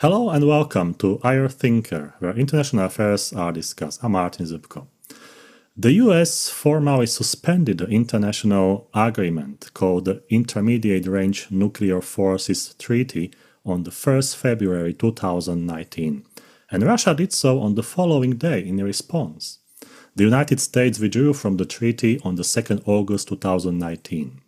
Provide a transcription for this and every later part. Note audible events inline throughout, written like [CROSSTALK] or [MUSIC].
Hello and welcome to IR Thinker, where international affairs are discussed. I'm Martin Zubko. The US formally suspended the international agreement called the Intermediate Range Nuclear Forces Treaty on the 1st February 2019, and Russia did so on the following day in response. The United States withdrew from the treaty on the 2nd August 2019.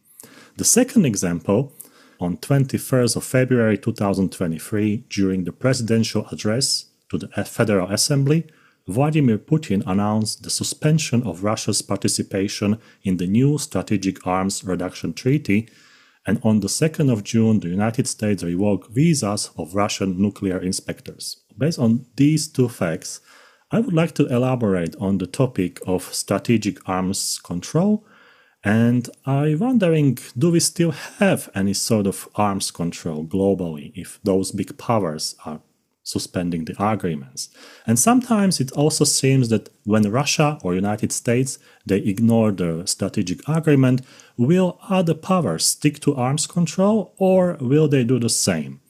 The second example on 21st of February 2023 during the presidential address to the Federal Assembly, Vladimir Putin announced the suspension of Russia's participation in the new Strategic Arms Reduction Treaty, and on the 2nd of June, the United States revoked visas of Russian nuclear inspectors. Based on these two facts, I would like to elaborate on the topic of strategic arms control and I'm wondering do we still have any sort of arms control globally if those big powers are suspending the agreements? And sometimes it also seems that when Russia or United States they ignore the strategic agreement, will other powers stick to arms control or will they do the same?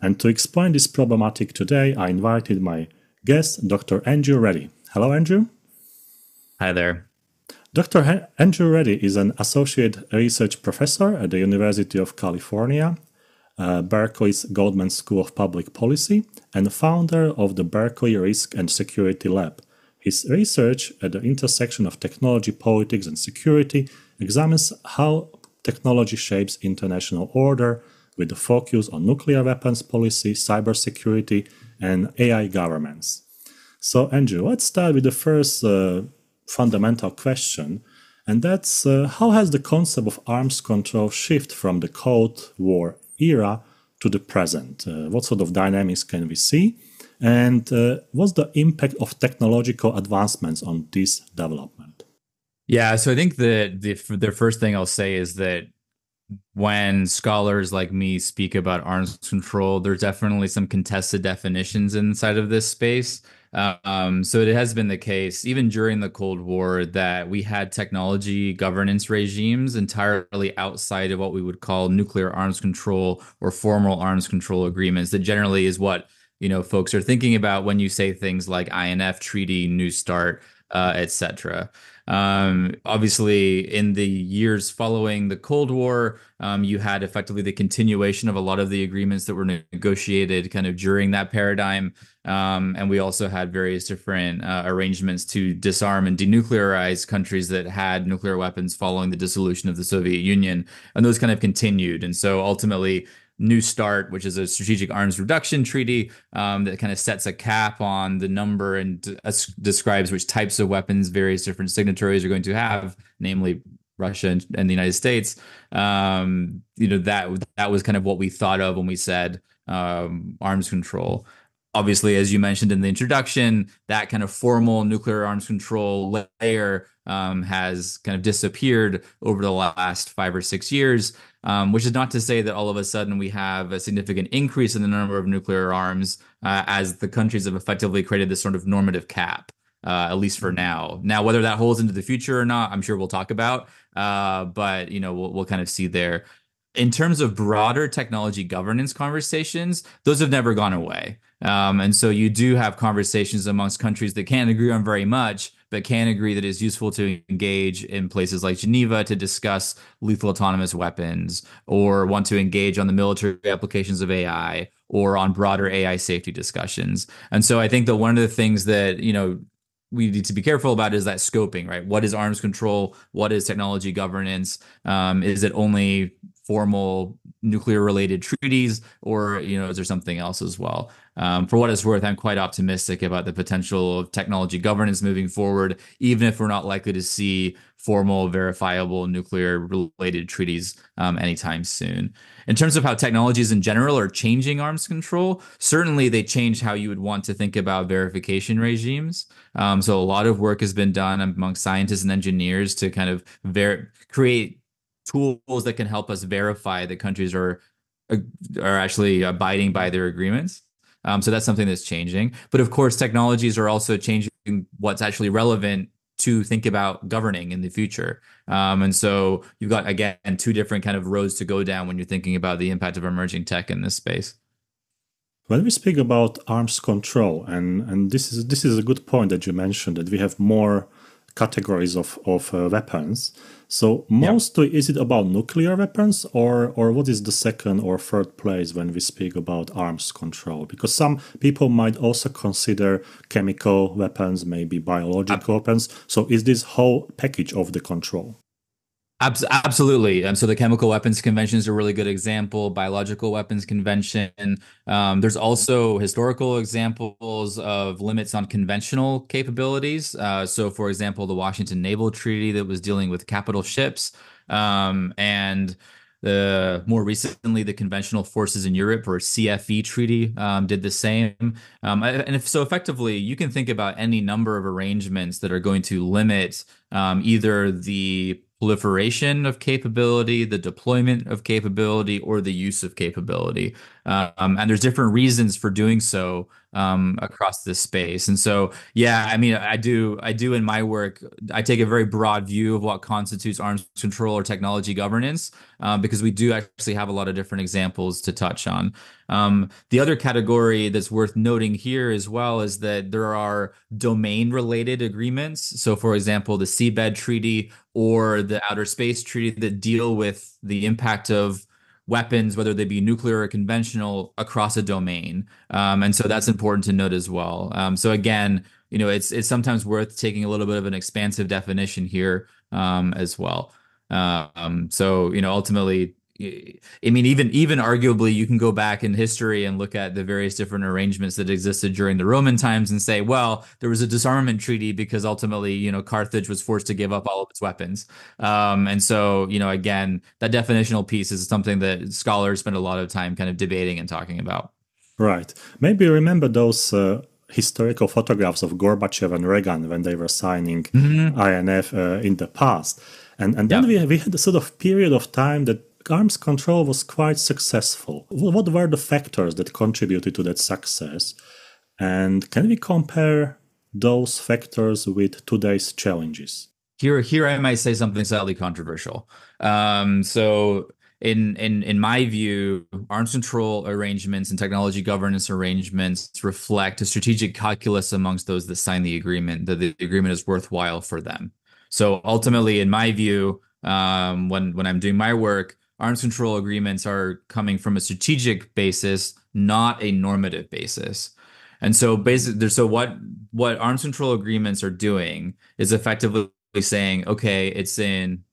And to explain this problematic today, I invited my guest, Dr. Andrew Reddie. Hello, Andrew. Hi there. Dr. Andrew Reddie is an associate research professor at the University of California, uh, Berkeley's Goldman School of Public Policy, and founder of the Berkeley Risk and Security Lab. His research at the intersection of technology, politics, and security examines how technology shapes international order with a focus on nuclear weapons policy, cybersecurity, and AI governance. So, Andrew, let's start with the first uh, fundamental question, and that's uh, how has the concept of arms control shift from the Cold War era to the present? Uh, what sort of dynamics can we see? And uh, what's the impact of technological advancements on this development? Yeah, so I think that the the first thing I'll say is that when scholars like me speak about arms control, there's definitely some contested definitions inside of this space. Um, so it has been the case, even during the Cold War, that we had technology governance regimes entirely outside of what we would call nuclear arms control or formal arms control agreements. That generally is what you know folks are thinking about when you say things like INF Treaty, New START, uh, etc. Um, obviously, in the years following the Cold War, um, you had effectively the continuation of a lot of the agreements that were negotiated kind of during that paradigm. Um, and we also had various different uh, arrangements to disarm and denuclearize countries that had nuclear weapons following the dissolution of the Soviet Union. And those kind of continued. And so ultimately, New START, which is a strategic arms reduction treaty um, that kind of sets a cap on the number and describes which types of weapons various different signatories are going to have, namely Russia and, and the United States. Um, you know that that was kind of what we thought of when we said um, arms control. Obviously, as you mentioned in the introduction, that kind of formal nuclear arms control layer um, has kind of disappeared over the last five or six years um, which is not to say that all of a sudden we have a significant increase in the number of nuclear arms uh, as the countries have effectively created this sort of normative cap. Uh, at least for now. Now, whether that holds into the future or not, I'm sure we'll talk about. Uh, but you know, we'll, we'll kind of see there. In terms of broader technology governance conversations, those have never gone away. Um, and so you do have conversations amongst countries that can't agree on very much, but can agree that it's useful to engage in places like Geneva to discuss lethal autonomous weapons or want to engage on the military applications of AI or on broader AI safety discussions. And so I think that one of the things that, you know, we need to be careful about is that scoping, right? What is arms control? What is technology governance? Um, is it only formal nuclear related treaties or you know is there something else as well? Um, for what it's worth i'm quite optimistic about the potential of technology governance moving forward even if we're not likely to see formal verifiable nuclear related treaties um, anytime soon. In terms of how technologies in general are changing arms control certainly they change how you would want to think about verification regimes. Um, so a lot of work has been done among scientists and engineers to kind of ver- create tools that can help us verify that countries are uh, are actually abiding by their agreements. Um, so that's something that's changing. But of course, technologies are also changing what's actually relevant to think about governing in the future. Um, and so you've got again two different kind of roads to go down when you're thinking about the impact of emerging tech in this space. When we speak about arms control, and, and this is this is a good point that you mentioned that we have more categories of, of uh, weapons. So mostly is it about nuclear weapons or or what is the second or third place when we speak about arms control? Because some people might also consider chemical weapons, maybe biological weapons. So is this whole package of the control? Absolutely. Um, so the chemical weapons convention is a really good example. Biological weapons convention. Um, there's also historical examples of limits on conventional capabilities. Uh, so, for example, the Washington Naval Treaty that was dealing with capital ships, um, and the more recently the Conventional Forces in Europe or CFE Treaty um, did the same. Um, and if, so, effectively, you can think about any number of arrangements that are going to limit um, either the proliferation of capability, the deployment of capability, or the use of capability. Um, and there's different reasons for doing so um, across this space. And so, yeah, I mean, I do, I do in my work, I take a very broad view of what constitutes arms control or technology governance, uh, because we do actually have a lot of different examples to touch on. Um, the other category that's worth noting here as well is that there are domain related agreements. So, for example, the Seabed Treaty or the Outer Space Treaty that deal with the impact of weapons, whether they be nuclear or conventional, across a domain. Um, and so that's important to note as well. Um, so again, you know, it's it's sometimes worth taking a little bit of an expansive definition here um, as well. Um, so you know, ultimately, I mean, even even arguably, you can go back in history and look at the various different arrangements that existed during the Roman times and say, well, there was a disarmament treaty because ultimately, you know, Carthage was forced to give up all of its weapons. Um, and so, you know, again, that definitional piece is something that scholars spend a lot of time kind of debating and talking about. Right. Maybe remember those. Uh historical photographs of Gorbachev and Reagan when they were signing mm-hmm. INF uh, in the past. And, and then yeah. we, we had a sort of period of time that arms control was quite successful. What were the factors that contributed to that success? And can we compare those factors with today's challenges? Here, here I might say something slightly controversial. Um, so, in in in my view, arms control arrangements and technology governance arrangements reflect a strategic calculus amongst those that sign the agreement that the agreement is worthwhile for them. So ultimately, in my view, um, when when I'm doing my work, arms control agreements are coming from a strategic basis, not a normative basis. And so basically there's so what what arms control agreements are doing is effectively saying, okay, it's in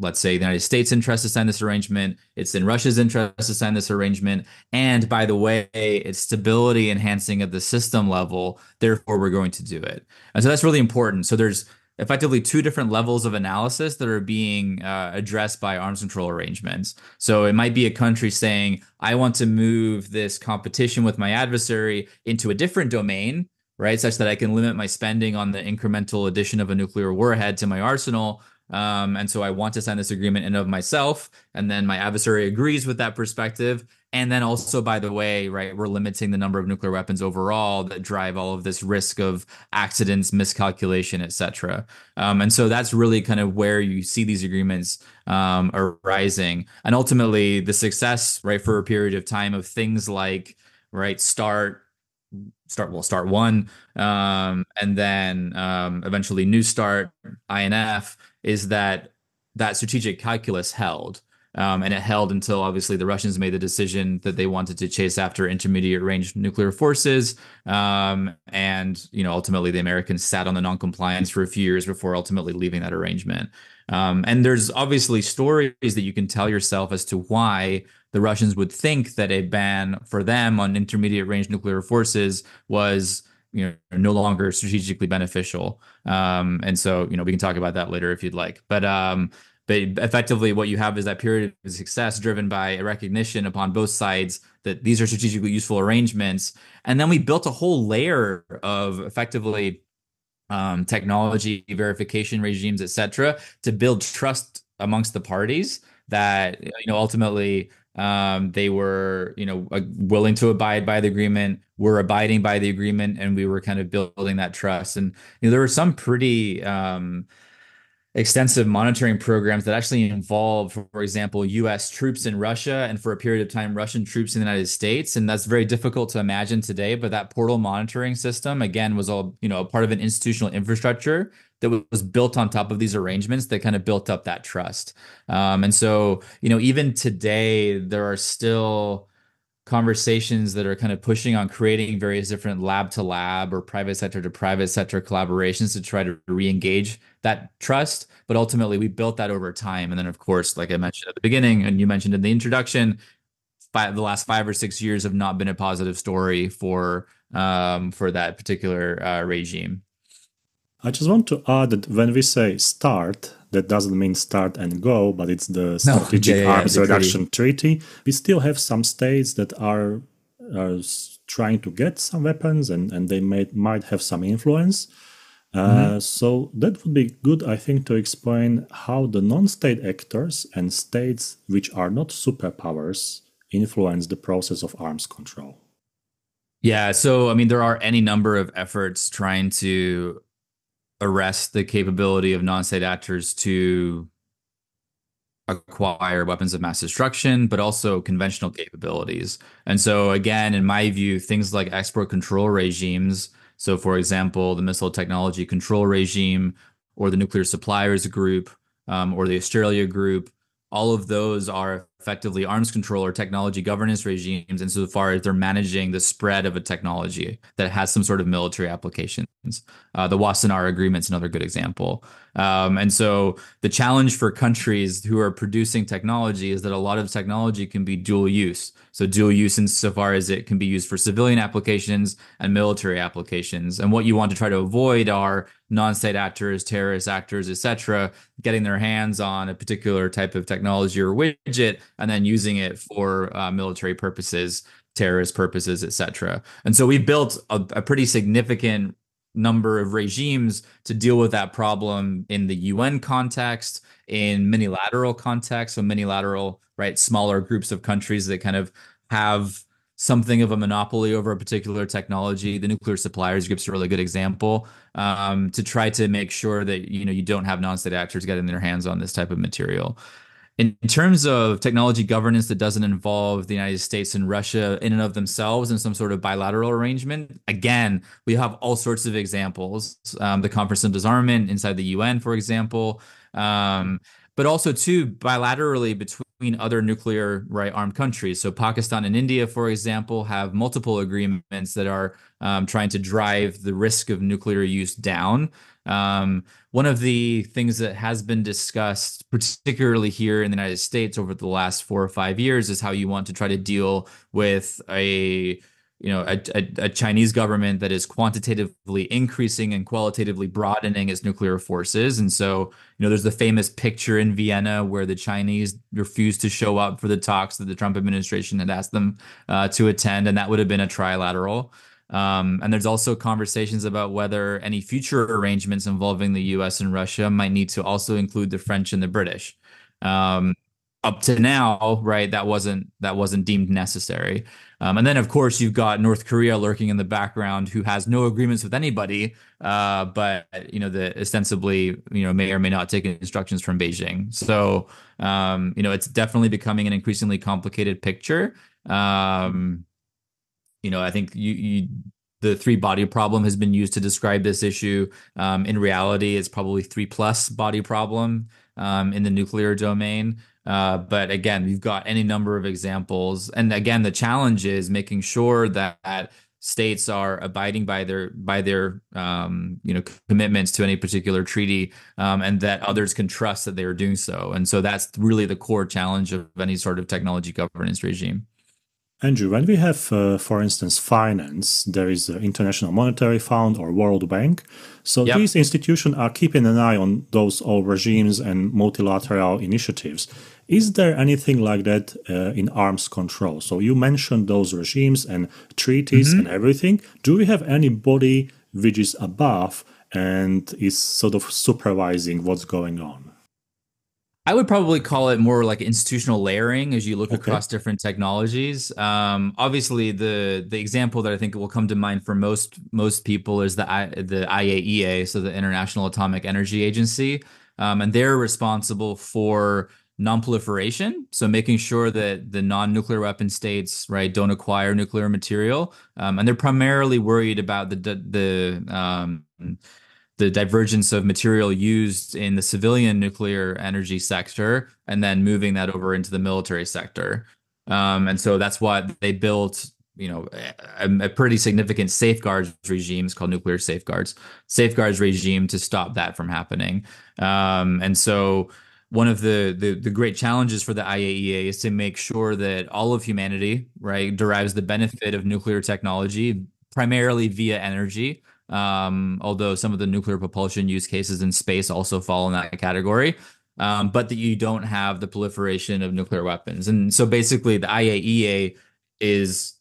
let's say the United States interest to sign this arrangement, it's in Russia's interest to sign this arrangement, and by the way, it's stability enhancing at the system level, therefore we're going to do it. And so that's really important. So there's effectively two different levels of analysis that are being uh, addressed by arms control arrangements. So it might be a country saying, I want to move this competition with my adversary into a different domain, right? Such that I can limit my spending on the incremental addition of a nuclear warhead to my arsenal. Um, and so I want to sign this agreement in of myself. And then my adversary agrees with that perspective. And then also, by the way, right, we're limiting the number of nuclear weapons overall that drive all of this risk of accidents, miscalculation, et cetera. Um, and so that's really kind of where you see these agreements um, arising. And ultimately, the success, right, for a period of time of things like, right, start, start, well, start one, um, and then um, eventually New Start, INF, is that that strategic calculus held. Um, and it held until obviously the Russians made the decision that they wanted to chase after intermediate range nuclear forces. Um, and, you know, ultimately the Americans sat on the noncompliance for a few years before ultimately leaving that arrangement. Um, and there's obviously stories that you can tell yourself as to why the Russians would think that a ban for them on intermediate range nuclear forces was you know no longer strategically beneficial um and so you know we can talk about that later if you'd like but um but effectively, what you have is that period of success driven by a recognition upon both sides that these are strategically useful arrangements. And then we built a whole layer of effectively um, technology verification regimes, et cetera, to build trust amongst the parties that you know ultimately um, they were you know willing to abide by the agreement were abiding by the agreement and we were kind of building that trust and you know, there were some pretty um, extensive monitoring programs that actually involve, for example, US troops in Russia and for a period of time, Russian troops in the United States. And that's very difficult to imagine today. But that portal monitoring system, again, was all, you know, part of an institutional infrastructure that was built on top of these arrangements that kind of built up that trust. Um, and so, you know, even today, there are still conversations that are kind of pushing on creating various different lab to lab or private sector to private sector collaborations to try to re-engage that trust but ultimately we built that over time and then of course like i mentioned at the beginning and you mentioned in the introduction five, the last five or six years have not been a positive story for um, for that particular uh, regime i just want to add that when we say start that doesn't mean start and go, but it's the Strategic no, yeah, Arms yeah, Reduction treaty. treaty. We still have some states that are, are trying to get some weapons and, and they may, might have some influence. Uh, mm-hmm. so that would be good, I think, to explain how the non-state actors and states which are not superpowers influence the process of arms control. Yeah, so I mean, there are any number of efforts trying to arrest the capability of non-state actors to acquire weapons of mass destruction, but also conventional capabilities. And so, again, in my view, things like export control regimes. So, for example, the Missile Technology Control Regime, or the Nuclear Suppliers Group, um, or the Australia Group, all of those are effectively arms control or technology governance regimes insofar as they're managing the spread of a technology that has some sort of military applications. Uh, the Wassenaar Agreement is another good example. Um, and so the challenge for countries who are producing technology is that a lot of technology can be dual use. So dual use insofar as it can be used for civilian applications and military applications. And what you want to try to avoid are non-state actors, terrorist actors, etc., getting their hands on a particular type of technology or widget and then using it for uh, military purposes, terrorist purposes, etc. And so we've built a, a pretty significant number of regimes to deal with that problem in the UN context, in minilateral context, so minilateral, right, smaller groups of countries that kind of have something of a monopoly over a particular technology. The nuclear suppliers group's a really good example um, to try to make sure that you know you don't have non-state actors getting their hands on this type of material. In terms of technology governance that doesn't involve the United States and Russia in and of themselves in some sort of bilateral arrangement, again, we have all sorts of examples. Um, the Conference on Disarmament inside the UN, for example, um, but also too bilaterally between other nuclear right armed countries. So Pakistan and India, for example, have multiple agreements that are um, trying to drive the risk of nuclear use down. Um, one of the things that has been discussed, particularly here in the United States over the last four or five years, is how you want to try to deal with a you know a, a, a, Chinese government that is quantitatively increasing and qualitatively broadening its nuclear forces. And so, you know, there's the famous picture in Vienna where the Chinese refused to show up for the talks that the Trump administration had asked them uh, to attend, and that would have been a trilateral. Um, and there's also conversations about whether any future arrangements involving the US and Russia might need to also include the French and the British. Um, up to now, right, that wasn't that wasn't deemed necessary. Um, and then, of course, you've got North Korea lurking in the background, who has no agreements with anybody, uh, but you know, the ostensibly, you know, may or may not take instructions from Beijing. So, um, you know, it's definitely becoming an increasingly complicated picture. Um, you know, I think you, you the three body problem has been used to describe this issue. Um, in reality, it's probably three plus body problem um, in the nuclear domain. Uh, but again, you've got any number of examples, and again, the challenge is making sure that states are abiding by their by their um, you know commitments to any particular treaty, um, and that others can trust that they are doing so. And so that's really the core challenge of any sort of technology governance regime. Andrew, when we have, uh, for instance, finance, there is the International Monetary Fund or World Bank. So yep. these institutions are keeping an eye on those old regimes and multilateral initiatives. Is there anything like that uh, in arms control? So you mentioned those regimes and treaties mm-hmm. and everything. Do we have anybody which is above and is sort of supervising what's going on? I would probably call it more like institutional layering as you look okay. across different technologies. Um, obviously, the the example that I think will come to mind for most most people is the I, the IAEA, so the International Atomic Energy Agency. um, and they're responsible for non-proliferation so making sure that the non-nuclear weapon states right don't acquire nuclear material um, and they're primarily worried about the the um, the divergence of material used in the civilian nuclear energy sector and then moving that over into the military sector um, and so that's why they built you know a, a, pretty significant safeguards regimes called nuclear safeguards safeguards regime to stop that from happening um, and so one of the, the, the great challenges for the IAEA is to make sure that all of humanity right derives the benefit of nuclear technology primarily via energy. Um, although some of the nuclear propulsion use cases in space also fall in that category. Um, but that you don't have the proliferation of nuclear weapons. And so basically, the IAEA is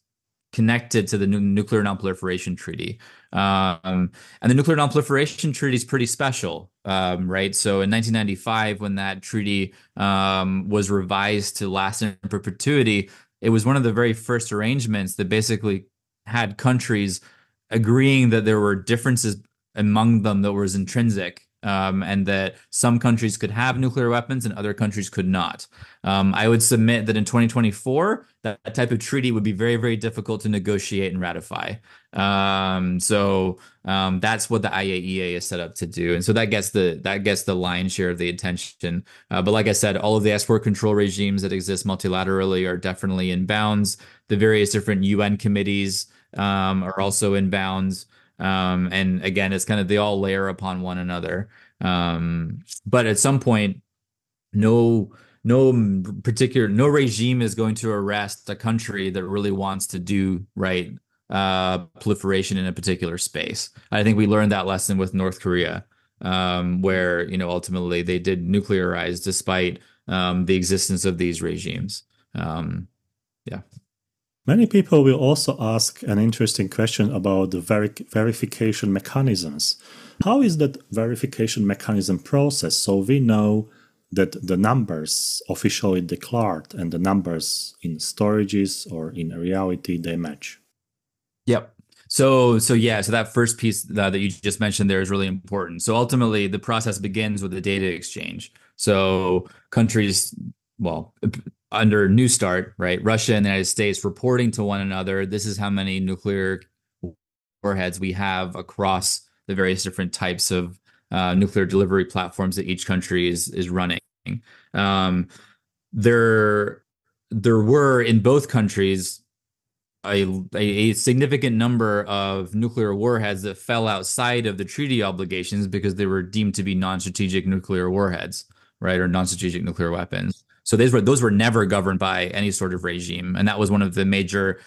connected to the Nuclear Nonproliferation Treaty. Um, and the Nuclear Nonproliferation Treaty is pretty special, um, right? So in 1995, when that treaty um, was revised to last in perpetuity, it was one of the very first arrangements that basically had countries agreeing that there were differences among them that was intrinsic um, and that some countries could have nuclear weapons and other countries could not. Um, I would submit that in 2024, that, type of treaty would be very, very difficult to negotiate and ratify. Um, so um, that's what the IAEA is set up to do, and so that gets the that gets the lion's share of the attention. Uh, but like I said, all of the export control regimes that exist multilaterally are definitely in bounds. The various different UN committees um, are also in bounds. Um, and again, it's kind of they all layer upon one another. Um, but at some point, no no particular no regime is going to arrest a country that really wants to do right uh, proliferation in a particular space. I think we learned that lesson with North Korea, um, where you know ultimately they did nuclearize despite um, the existence of these regimes. Um, yeah. Many people will also ask an interesting question about the ver- verification mechanisms. How is that verification mechanism process so we know that the numbers officially declared and the numbers in storages or in reality they match? Yep. So, so yeah, so that first piece that, that you just mentioned there is really important. So ultimately, the process begins with the data exchange. So countries, well, under New START, right? Russia and the United States reporting to one another. This is how many nuclear warheads we have across the various different types of uh, nuclear delivery platforms that each country is is running. Um, there, there were in both countries a, a significant number of nuclear warheads that fell outside of the treaty obligations because they were deemed to be non-strategic nuclear warheads, right, or non-strategic nuclear weapons. So those were those were never governed by any sort of regime, and that was one of the major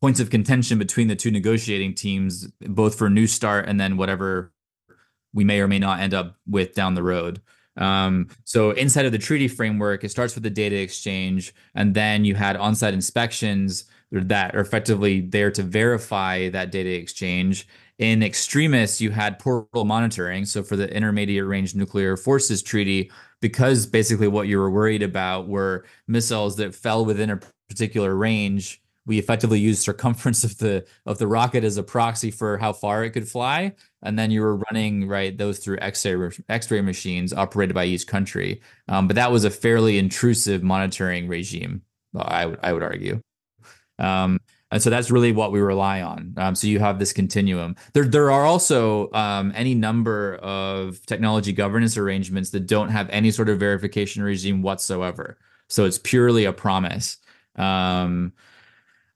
points of contention between the two negotiating teams, both for New START and then whatever we may or may not end up with down the road. Um, so inside of the treaty framework, it starts with the data exchange, and then you had on-site inspections that are effectively there to verify that data exchange. In extremists, you had portal monitoring. So for the Intermediate Range Nuclear Forces Treaty, because basically what you were worried about were missiles that fell within a particular range we effectively used circumference of the of the rocket as a proxy for how far it could fly. And then you were running right those through x-ray x-ray machines operated by each country. Um, but that was a fairly intrusive monitoring regime i would i would argue. Um, and so that's really what we rely on. Um, so you have this continuum. There, there are also um, any number of technology governance arrangements that don't have any sort of verification regime whatsoever. So it's purely a promise. Um,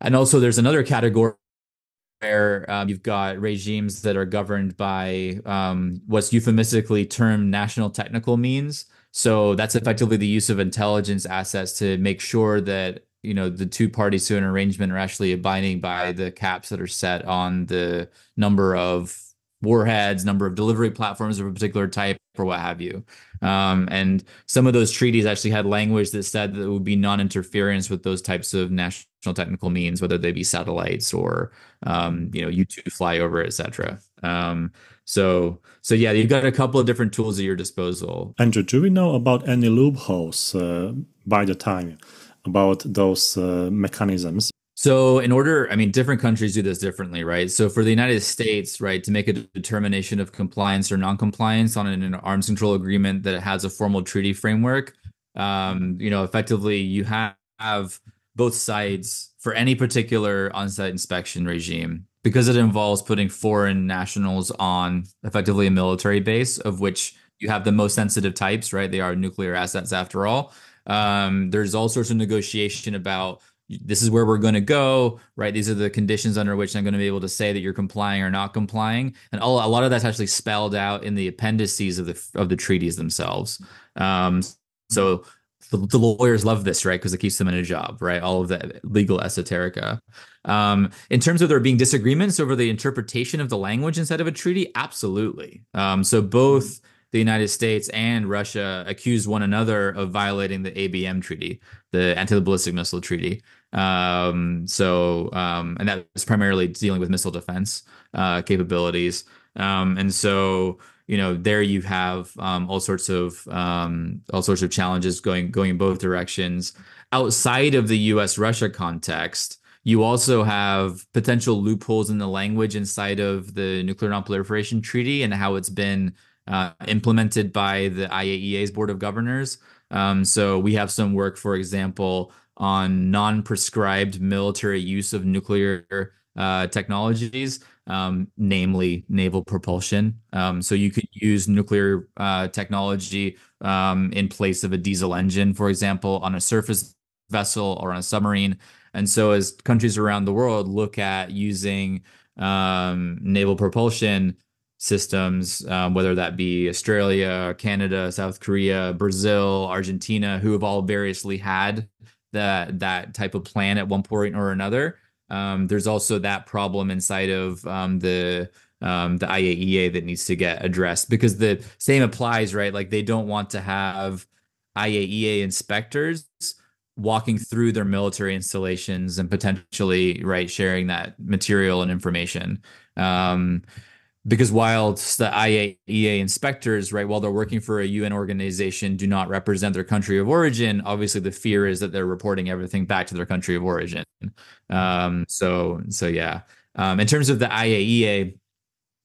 and also, there's another category where um, you've got regimes that are governed by um, what's euphemistically termed national technical means. So that's effectively the use of intelligence assets to make sure that you know the two parties to an arrangement are actually abiding by the caps that are set on the number of warheads, number of delivery platforms of a particular type, or what have you. Um, and some of those treaties actually had language that said that it would be non-interference with those types of national technical means, whether they be satellites or um, you know U-2 flyover, etc. Um, so, so yeah, you've got a couple of different tools at your disposal. Andrew, do we know about any loopholes uh, by the time? About those uh, mechanisms. So, in order, I mean, different countries do this differently, right? So, for the United States, right, to make a determination of compliance or non-compliance on an, an arms control agreement that has a formal treaty framework, um, you know, effectively you have, have both sides for any particular on-site inspection regime because it involves putting foreign nationals on effectively a military base of which you have the most sensitive types, right? They are nuclear assets after all. Um, there's all sorts of negotiation about this is where we're going to go, right? These are the conditions under which I'm going to be able to say that you're complying or not complying, and all, a lot of that's actually spelled out in the appendices of the of the treaties themselves. Um, so the, the, lawyers love this, right? Because it keeps them in a job, right? All of the legal esoterica. Um, in terms of there being disagreements over the interpretation of the language inside of a treaty, absolutely. Um, so both the United States and Russia accused one another of violating the ABM treaty, the anti-ballistic missile treaty. Um, so, um, and that was primarily dealing with missile defense uh, capabilities. Um, and so, you know, there you have um, all sorts of um, all sorts of challenges going going in both directions. Outside of the U.S.-Russia context, you also have potential loopholes in the language inside of the Nuclear Nonproliferation Treaty and how it's been uh, implemented by the IAEA's Board of Governors. Um, so we have some work, for example, on non-prescribed military use of nuclear uh, technologies, um, namely naval propulsion. Um, so you could use nuclear uh, technology um, in place of a diesel engine, for example, on a surface vessel or on a submarine. And so as countries around the world look at using um, naval propulsion, systems, um, whether that be Australia, Canada, South Korea, Brazil, Argentina, who have all variously had that that type of plan at one point or another. Um, there's also that problem inside of um, the um, the IAEA that needs to get addressed because the same applies, right? Like they don't want to have IAEA inspectors walking through their military installations and potentially right sharing that material and information. Because while the IAEA inspectors, right, while they're working for a UN organization, do not represent their country of origin, obviously the fear is that they're reporting everything back to their country of origin. Um, so, so yeah. Um, in terms of the IAEA,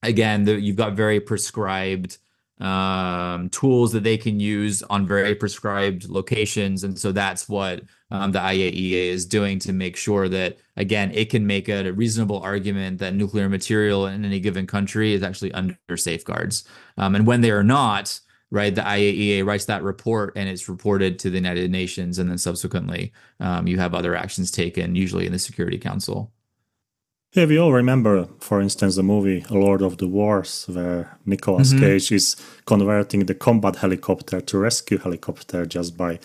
again, the, you've got very prescribed um, tools that they can use on very prescribed locations. And so that's what um, the IAEA is doing to make sure that, again, it can make a, a, reasonable argument that nuclear material in any given country is actually under safeguards. Um, and when they are not, right, the IAEA writes that report and it's reported to the United Nations. And then subsequently, um, you have other actions taken, usually in the Security Council. Yeah, we all remember, for instance, the movie Lord of the Wars, where Nicolas mm-hmm. Cage is converting the combat helicopter to rescue helicopter just by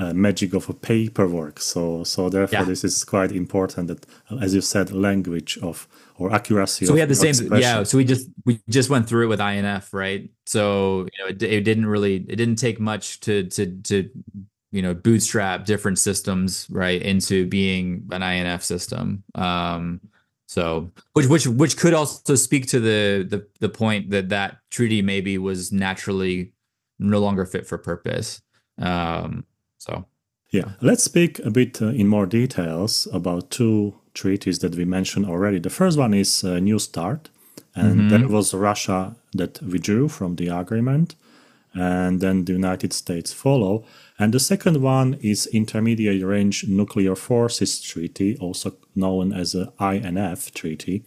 uh, magic of a paperwork. So, so therefore, yeah. this is quite important. That, as you said, language of or accuracy. So we had the same, expression. yeah. So we just we just went through it with INF, right? So you know, it, it didn't really, it didn't take much to to to you know bootstrap different systems right into being an INF system. Um, so, which which which could also speak to the the the point that that treaty maybe was naturally no longer fit for purpose. Um, so, yeah, let's speak a bit uh, in more details about two treaties that we mentioned already. The first one is uh, New START, and mm-hmm. that was Russia that withdrew from the agreement, and then the United States follow. And the second one is Intermediate Range Nuclear Forces Treaty, also known as the INF Treaty.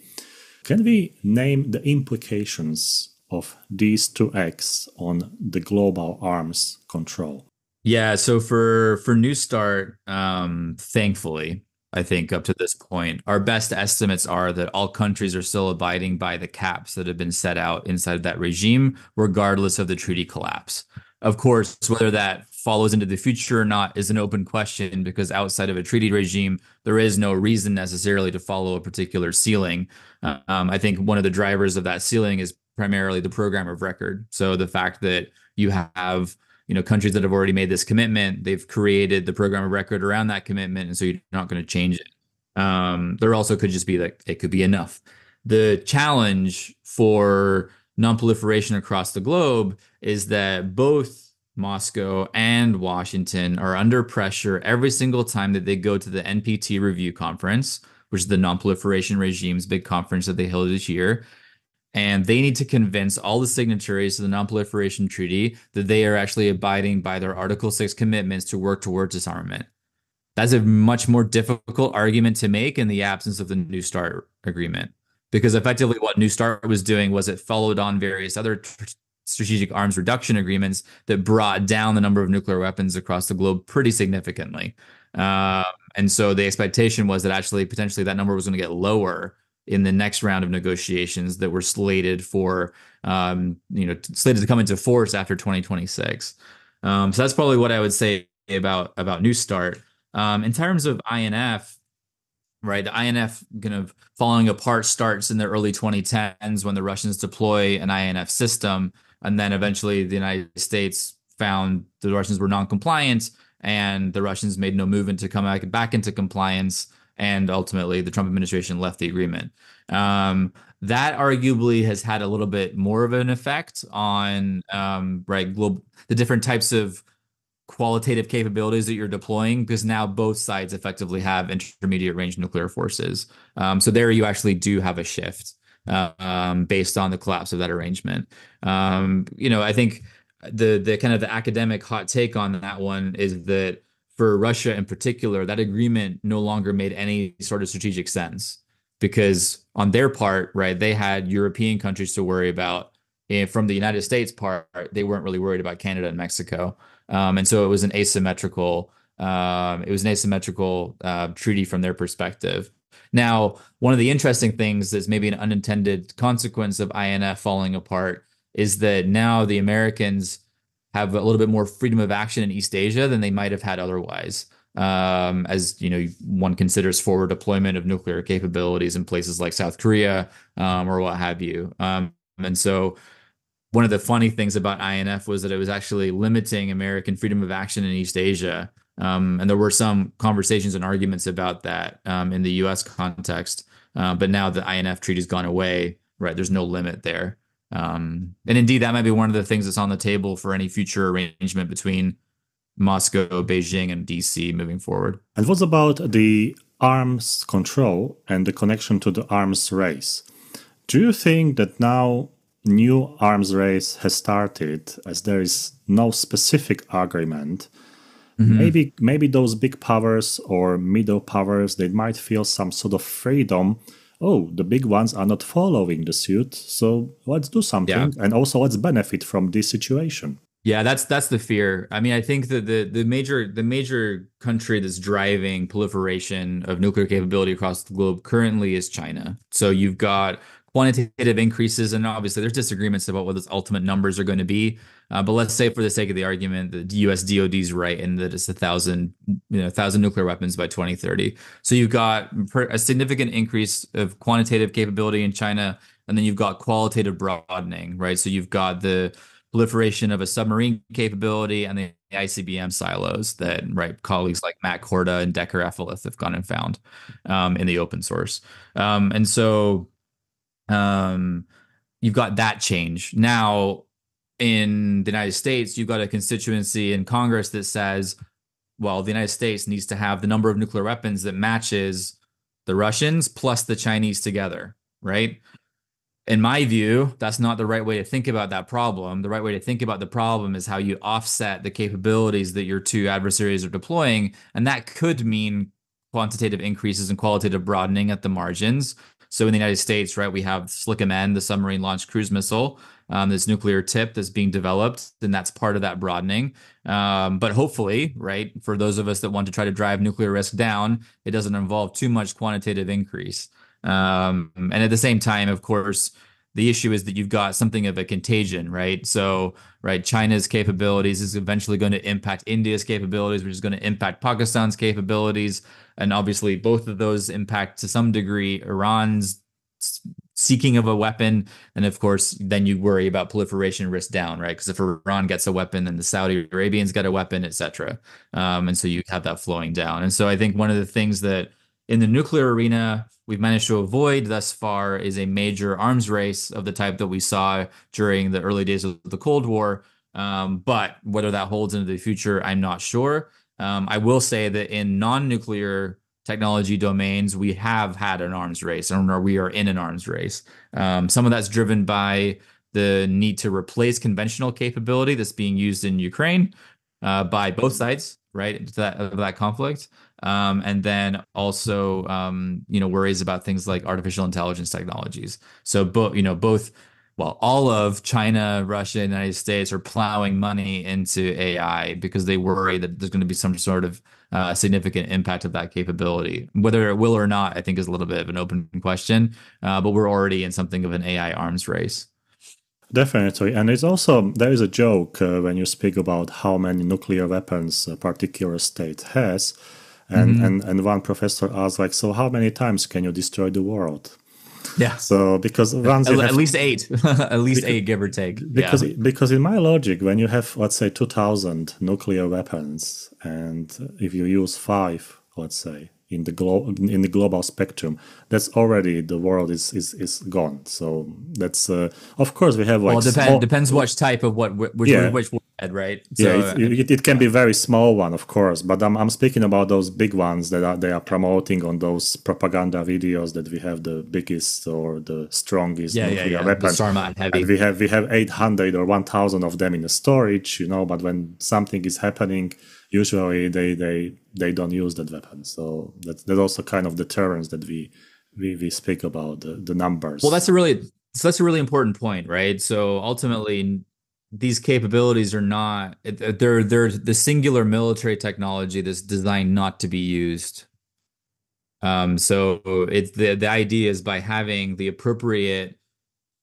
Can we name the implications of these two acts on the global arms control? Yeah, so for for New Start, um, thankfully, I think up to this point, our best estimates are that all countries are still abiding by the caps that have been set out inside of that regime, regardless of the treaty collapse. Of course, whether that follows into the future or not is an open question because outside of a treaty regime, there is no reason necessarily to follow a particular ceiling. Um, I think one of the drivers of that ceiling is primarily the program of record. So the fact that you have you know countries that have already made this commitment they've created the program of record around that commitment and so you're not going to change it um, there also could just be like it could be enough the challenge for nonproliferation across the globe is that both Moscow, and Washington are under pressure every single time that they go to the NPT review conference, which is the non-proliferation regime's big conference that they held this year. And they need to convince all the signatories to the non-proliferation treaty that they are actually abiding by their Article 6 commitments to work towards disarmament. That's a much more difficult argument to make in the absence of the New START agreement. Because effectively, what New START was doing was it followed on various other strategic arms reduction agreements that brought down the number of nuclear weapons across the globe pretty significantly. Uh, and so the expectation was that actually potentially that number was going to get lower in the next round of negotiations that were slated for, um, you know, slated to come into force after 2026. Um, so that's probably what I would say about about New Start. Um, in terms of INF, right? The INF kind of falling apart starts in the early 2010s when the Russians deploy an INF system and then eventually the United States found the Russians were non-compliant, and the Russians made no movement to come back, back into compliance. And ultimately, the Trump administration left the agreement. Um, that arguably has had a little bit more of an effect on um, right global the different types of qualitative capabilities that you're deploying because now both sides effectively have intermediate range nuclear forces. Um, so there you actually do have a shift um, based on the collapse of that arrangement. Um, you know, I think the the kind of the academic hot take on that one is that for Russia in particular, that agreement no longer made any sort of strategic sense because on their part, right, they had European countries to worry about. And from the United States part, they weren't really worried about Canada and Mexico, um, and so it was an asymmetrical. Um, it was an asymmetrical uh, treaty from their perspective. Now, one of the interesting things that's maybe an unintended consequence of INF falling apart is that now the Americans have a little bit more freedom of action in East Asia than they might have had otherwise. Um, as you know, one considers forward deployment of nuclear capabilities in places like South Korea um, or what have you. Um, and so, one of the funny things about INF was that it was actually limiting American freedom of action in East Asia um, and there were some conversations and arguments about that um, in the U.S. context. Uh, but now the INF treaty's gone away, right? There's no limit there. Um, and indeed, that might be one of the things that's on the table for any future arrangement between Moscow, Beijing, and DC moving forward. And what about the arms control and the connection to the arms race? Do you think that now new arms race has started as there is no specific agreement Mm-hmm. Maybe maybe those big powers or middle powers they might feel some sort of freedom. Oh, the big ones are not following the suit, so let's do something, yeah. and also let's benefit from this situation. Yeah, that's that's the fear. I mean, I think that the the major the major country that's driving proliferation of nuclear capability across the globe currently is China. So you've got quantitative increases, and obviously there's disagreements about what those ultimate numbers are going to be. Uh, but let's say, for the sake of the argument, the U.S. DoD is right, and that it's a thousand, you know, thousand nuclear weapons by 2030. So you've got a significant increase of quantitative capability in China, and then you've got qualitative broadening, right? So you've got the proliferation of a submarine capability and the ICBM silos that right colleagues like Matt Korda and Decker Eveleth have gone and found um, in the open source. Um, and so um, you've got that change. Now, in the United States, you've got a constituency in Congress that says, well, the United States needs to have the number of nuclear weapons that matches the Russians plus the Chinese together, right? In my view, that's not the right way to think about that problem. The right way to think about the problem is how you offset the capabilities that your two adversaries are deploying. And that could mean quantitative increases and qualitative broadening at the margins. So in the United States, right, we have SLCM-N, the submarine launched cruise missile, um, this nuclear tip that's being developed, and that's part of that broadening. Um, but hopefully, right, for those of us that want to try to drive nuclear risk down, it doesn't involve too much quantitative increase. Um, and at the same time, of course, the issue is that you've got something of a contagion, right? So, right, China's capabilities is eventually going to impact India's capabilities, which is going to impact Pakistan's capabilities. And obviously, both of those impact to some degree Iran's seeking of a weapon. And of course, then you worry about proliferation risk down, right? Because if Iran gets a weapon, then the Saudi Arabians get a weapon, etc. Um, and so you have that flowing down. And so I think one of the things that in the nuclear arena, we've managed to avoid thus far is a major arms race of the type that we saw during the early days of the Cold War. Um, but whether that holds into the future, I'm not sure. Um, I will say that in non-nuclear technology domains, we have had an arms race, or we are in an arms race. Um, some of that's driven by the need to replace conventional capability that's being used in Ukraine uh, by both sides, right, of that conflict. Um, and then also, um, you know, worries about things like artificial intelligence technologies. So, both, you know, both well, all of China, Russia, and United States are plowing money into AI because they worry that there's going to be some sort of uh, significant impact of that capability. Whether it will or not, I think is a little bit of an open question. Uh, but we're already in something of an AI arms race. Definitely, and it's also there is a joke uh, when you speak about how many nuclear weapons a particular state has, and mm-hmm. and and one professor asked like, so how many times can you destroy the world? Yeah. So because once at, have, least eight, [LAUGHS] at least because, eight, give or take. Because yeah. because in my logic, when you have let's say two thousand nuclear weapons, and if you use five, let's say in the glo- in the global spectrum, that's already the world is is, is gone. So that's uh, of course we have like well, depend, depends which type of what which yeah. which right? So, yeah, it, it, it, can be very small one, of course, but I'm I'm speaking about those big ones that are they are promoting on those propaganda videos that we have the biggest or the strongest yeah, nuclear yeah, yeah. weapon. The heavy. And we have we have 800 or 1,000 of them in the storage, you know. But when something is happening usually they they they don't use that weapon. So that's that's also kind of deterrence that we we, we speak about the, the numbers. Well, that's a really so that's a really important point, right? So ultimately, these capabilities are not they're they're the singular military technology that's designed not to be used. Um, so it's the the idea is by having the appropriate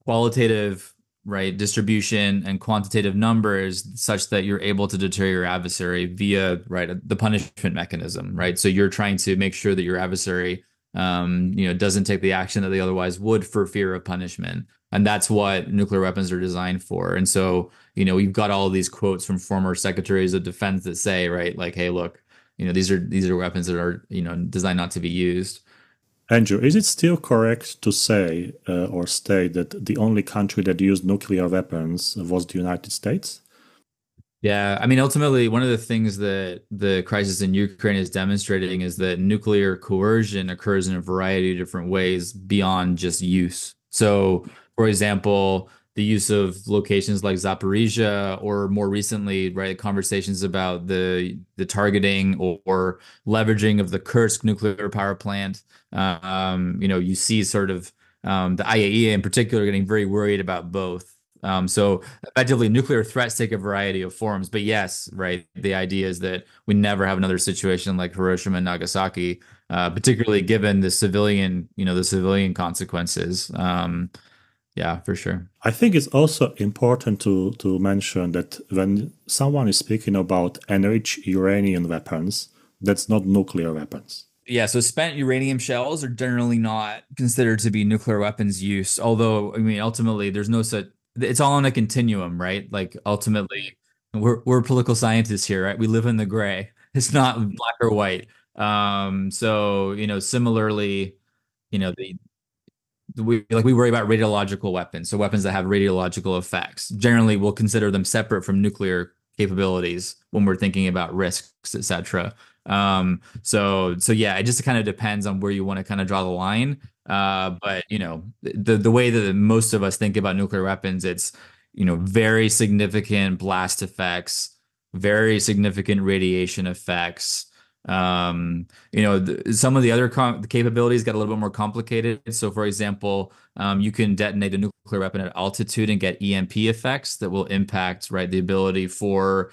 qualitative right distribution and quantitative numbers such that you're able to deter your adversary via right the punishment mechanism right so you're trying to make sure that your adversary um, you know doesn't take the action that they otherwise would for fear of punishment and that's what nuclear weapons are designed for and so you know we've got all of these quotes from former secretaries of defense that say right like hey look you know these are these are weapons that are you know designed not to be used Andrew, is it still correct to say uh, or state that the only country that used nuclear weapons was the United States? Yeah, I mean, ultimately, one of the things that the crisis in Ukraine is demonstrating is that nuclear coercion occurs in a variety of different ways beyond just use. So, for example, the use of locations like Zaporizhia, or more recently, right, conversations about the the targeting or, or leveraging of the Kursk nuclear power plant. Um, you know, you see sort of um, the IAEA in particular getting very worried about both. Um, so effectively, nuclear threats take a variety of forms. But yes, right, the idea is that we never have another situation like Hiroshima and Nagasaki, uh, particularly given the civilian, you know, the civilian consequences. Um, yeah, for sure. I think it's also important to to mention that when someone is speaking about enriched uranium weapons, that's not nuclear weapons. Yeah, so spent uranium shells are generally not considered to be nuclear weapons use. Although, I mean, ultimately, there's no such. It's all on a continuum, right? Like ultimately, we're we're political scientists here, right? We live in the gray. [LAUGHS] It's not black or white. Um, so you know, similarly, you know, the we like we worry about radiological weapons so weapons that have radiological effects. Generally we'll consider them separate from nuclear capabilities when we're thinking about risks etc um so so yeah it just kind of depends on where you want to kind of draw the line. Uh but you know the the way that most of us think about nuclear weapons it's you know very significant blast effects very significant radiation effects um you know some of the other com- capabilities got a little bit more complicated. So for example um, you can detonate a nuclear weapon at altitude and get emp effects that will impact right the ability for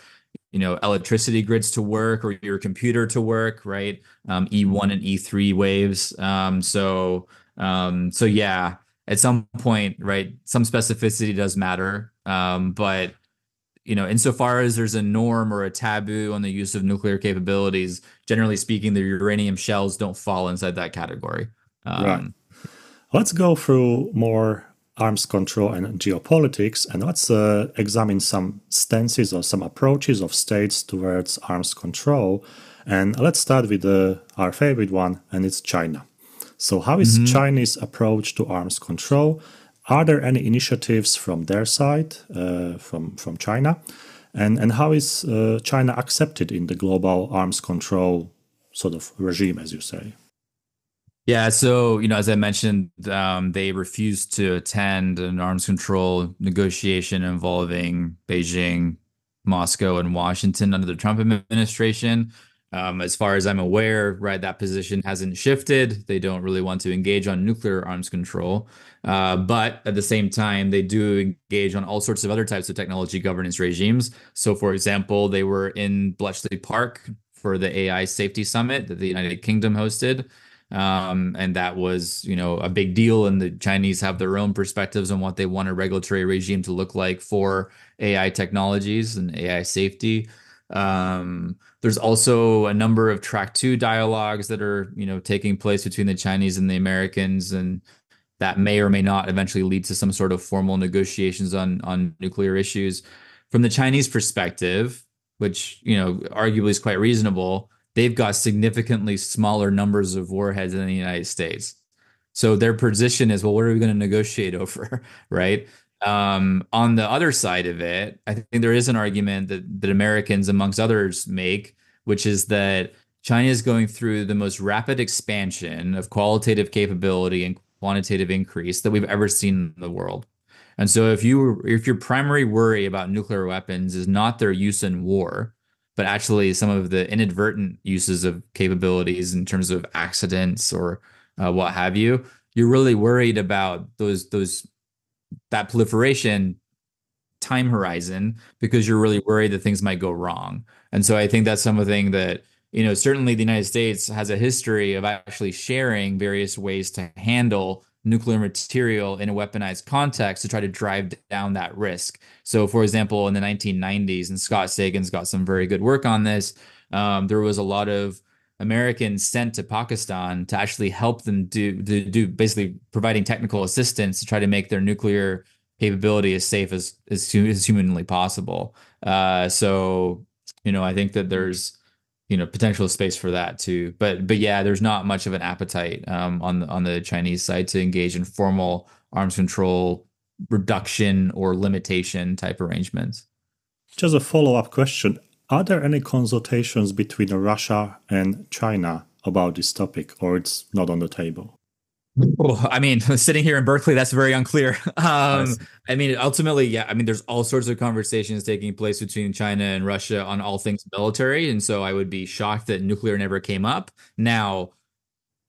you know electricity grids to work or your computer to work right? Um, e1 and e3 waves. Um, so um, so yeah at some point right some specificity does matter. Um, but you know, insofar as there's a norm or a taboo on the use of nuclear capabilities, generally speaking, the uranium shells don't fall inside that category. Um, right. Let's go through more arms control and geopolitics, and let's uh, examine some stances or some approaches of states towards arms control. And let's start with uh, our favorite one, and it's China. So, how is mm-hmm. Chinese approach to arms control? Are there any initiatives from their side, uh, from from China? And, and how is uh, China accepted in the global arms control sort of regime, as you say? Yeah, so you know, as I mentioned, um, they refused to attend an arms control negotiation involving Beijing, Moscow, and Washington under the Trump administration. Um, as far as I'm aware, right, that position hasn't shifted. They don't really want to engage on nuclear arms control, uh, but at the same time, they do engage on all sorts of other types of technology governance regimes. So, for example, they were in Bletchley Park for the AI Safety Summit that the United Kingdom hosted. Um, and that was, you know, a big deal. And the Chinese have their own perspectives on what they want a regulatory regime to look like for AI technologies and AI safety. Um, there's also a number of track two dialogues that are, you know, taking place between the Chinese and the Americans, and that may or may not eventually lead to some sort of formal negotiations on on nuclear issues. From the Chinese perspective, which you know arguably is quite reasonable, they've got significantly smaller numbers of warheads than the United States. So their position is, well, what are we going to negotiate over, [LAUGHS] right? Um, on the other side of it, I think there is an argument that that Americans, amongst others, make, which is that China is going through the most rapid expansion of qualitative capability and quantitative increase that we've ever seen in the world. And so, if you if your primary worry about nuclear weapons is not their use in war, but actually some of the inadvertent uses of capabilities in terms of accidents or uh, what have you, you're really worried about those those that proliferation time horizon because you're really worried that things might go wrong. And so I think that's something that you know certainly the United States has a history of actually sharing various ways to handle nuclear material in a weaponized context to try to drive down that risk. So, for example, in the 1990s, and Scott Sagan's got some very good work on this, um, there was a lot of Americans sent to Pakistan to actually help them do, do, do basically providing technical assistance to try to make their nuclear capability as safe as as, as humanly possible. Uh, so, you know, I think that there's you know potential space for that too. But but yeah, there's not much of an appetite um, on the on the Chinese side to engage in formal arms control reduction or limitation type arrangements. Just a follow up question: Are there any consultations between Russia and China about this topic, or it's not on the table? Oh, I mean, [LAUGHS] sitting here in Berkeley, that's very unclear. [LAUGHS] Um, I mean, ultimately, yeah. I mean, there's all sorts of conversations taking place between China and Russia on all things military, and so I would be shocked that nuclear never came up. Now,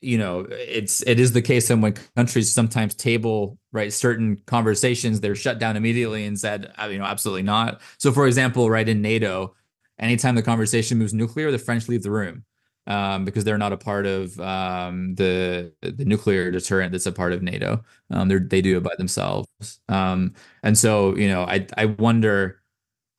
you know, it's it is the case that when countries sometimes table right certain conversations, they're shut down immediately and said, uh, you know, absolutely not. So, for example, right in NATO, anytime the conversation moves nuclear, the French leave the room um, because they're not a part of um, the the nuclear deterrent that's a part of NATO. Um, they do it by themselves, um, and so you know, I I wonder.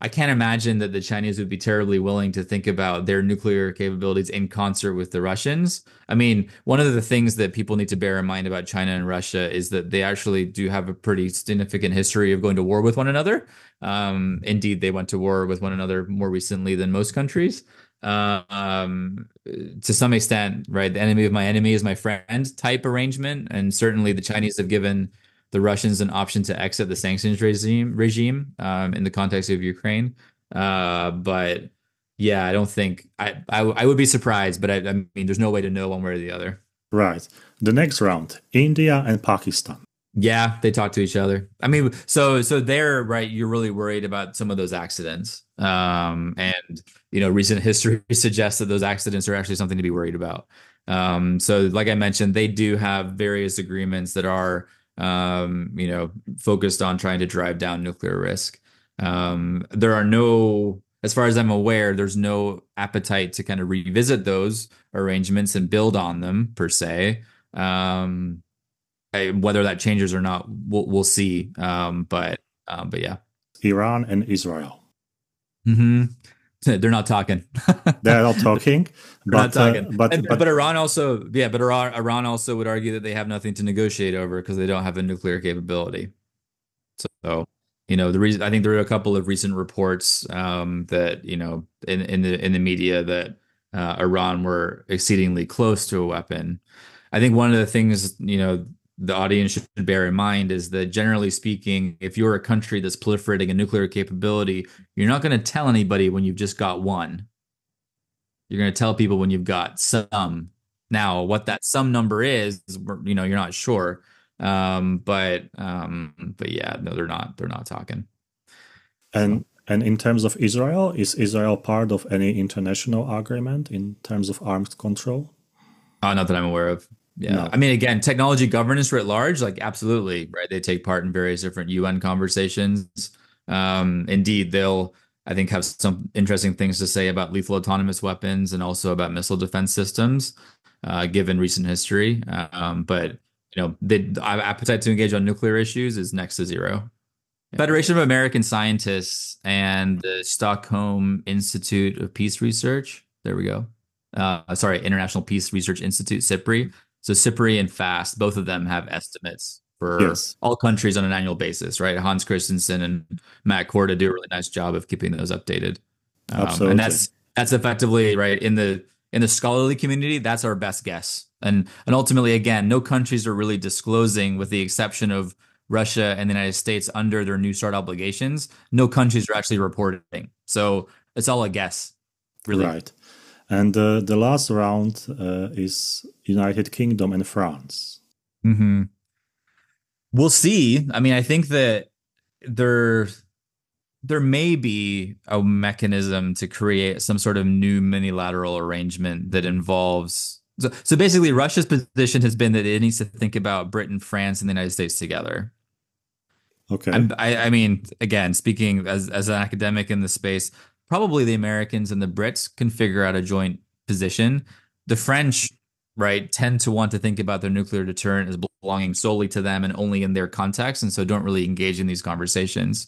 I can't imagine that the Chinese would be terribly willing to think about their nuclear capabilities in concert with the Russians. I mean, one of the things that people need to bear in mind about China and Russia is that they actually do have a pretty significant history of going to war with one another. Um, indeed, they went to war with one another more recently than most countries um, to some extent, right? The enemy of my enemy is my friend type arrangement, and certainly the Chinese have given the Russians an option to exit the sanctions regime regime um, in the context of Ukraine. Uh, but yeah, I don't think I, I, I would be surprised, but I, I mean, there's no way to know one way or the other. Right. The next round, India and Pakistan. Yeah, they talk to each other. I mean, so so there, right? You're really worried about some of those accidents, um, and you know, recent history [LAUGHS] suggests that those accidents are actually something to be worried about. Um, so, like I mentioned, they do have various agreements that are, um, you know, focused on trying to drive down nuclear risk. Um, there are no, as far as I'm aware, there's no appetite to kind of revisit those arrangements and build on them per se. Um, I, whether that changes or not, we'll, we'll see. Um, but um, but yeah, Iran and Israel. Mm-hmm. [LAUGHS] [LAUGHS] They're not talking. They're not talking. but, not talking. Uh, but, and, but, but Iran also, yeah, but Iran, Iran also would argue that they have nothing to negotiate over because they don't have a nuclear capability. So, you know, the reason I think there are a couple of recent reports um, that you know in in the in the media that uh, Iran were exceedingly close to a weapon. I think one of the things you know the audience should bear in mind is that generally speaking, if you're a country that's proliferating a nuclear capability, you're not going to tell anybody when you've just got one. You're going to tell people when you've got some. Now, what that some number is, you know, you're not sure. Um, but um, but yeah, no, they're not. They're not talking. And and in terms of Israel, is Israel part of any international agreement in terms of arms control? Uh, not that I'm aware of. Yeah. No. I mean, again, technology governance writ large, like absolutely, right? They take part in various different UN conversations. Um, indeed, they'll, I think, have some interesting things to say about lethal autonomous weapons and also about missile defense systems, uh, given recent history. Um, but, you know, the appetite to engage on nuclear issues is next to zero. Federation of American Scientists and the Stockholm Institute of Peace Research. There we go. Uh, sorry, International Peace Research Institute, SIPRI. So SIPRI and FAST, both of them have estimates for yes. all countries on an annual basis, right? Hans Kristensen and Matt Korda do a really nice job of keeping those updated. Um, Absolutely. And that's that's effectively right in the in the scholarly community. That's our best guess. And and ultimately, again, no countries are really disclosing, with the exception of Russia and the United States, under their new START obligations. No countries are actually reporting. So it's all a guess, really. Right. And uh, the last round uh, is United Kingdom and France. Mm-hmm. We'll see. I mean, I think that there there may be a mechanism to create some sort of new minilateral arrangement that involves. So, so basically, Russia's position has been that it needs to think about Britain, France, and the United States together. Okay. I, I mean, again, speaking as as an academic in the space, probably the Americans and the Brits can figure out a joint position. The French, right, tend to want to think about their nuclear deterrent as belonging solely to them and only in their context, and so don't really engage in these conversations.